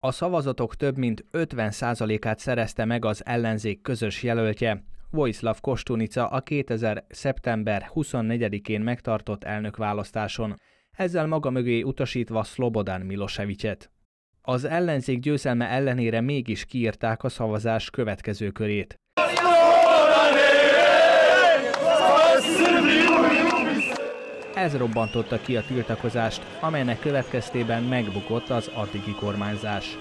A szavazatok több mint 50%-át szerezte meg az ellenzék közös jelöltje, Vojislav Kostunica a 2000. szeptember 24-én megtartott elnökválasztáson, ezzel maga mögé utasítva Slobodan Milosevicet. Az ellenzék győzelme ellenére mégis kiírták a szavazás következő körét. Ez robbantotta ki a tiltakozást, amelynek következtében megbukott az addigi kormányzás.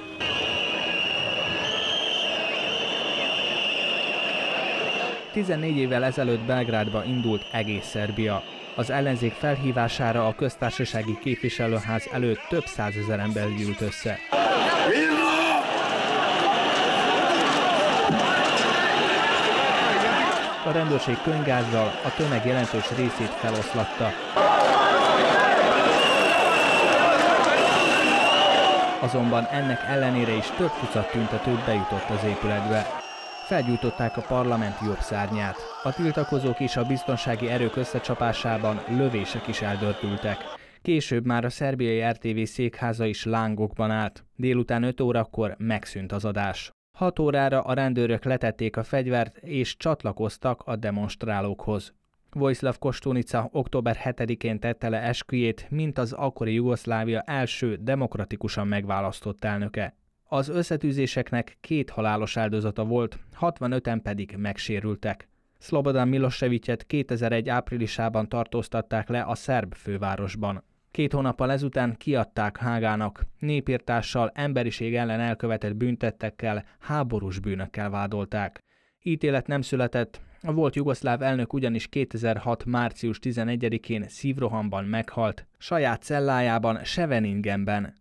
Tizennégy évvel ezelőtt Belgrádba indult egész Szerbia. Az ellenzék felhívására a köztársasági képviselőház előtt több százezer ember gyűlt össze. A rendőrség könygázzal a tömeg jelentős részét feloszlatta. Azonban ennek ellenére is több tucat tüntető bejutott az épületbe. Felgyújtották a parlament jobb szárnyát. A tiltakozók és a biztonsági erők összecsapásában lövések is eldörtültek. Később már a szerbiai RTV székháza is lángokban állt. Délután 5 órakor megszűnt az adás. 6 órára a rendőrök letették a fegyvert és csatlakoztak a demonstrálókhoz. Vojislav Kostunica október 7-én tette le esküjét, mint az akkori Jugoszlávia első demokratikusan megválasztott elnöke. Az összetűzéseknek két halálos áldozata volt, 65-en pedig megsérültek. Slobodan Milosevicet 2001 áprilisában tartóztatták le a szerb fővárosban. Két hónappal ezután kiadták Hágának, népírtással, emberiség ellen elkövetett büntettekkel, háborús bűnökkel vádolták. Ítélet nem született, a volt jugoszláv elnök ugyanis 2006. március 11-én szívrohamban meghalt, saját cellájában Seveningenben,